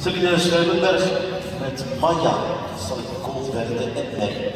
Celine Schuilenberg met Maya zal ik de werden en mij.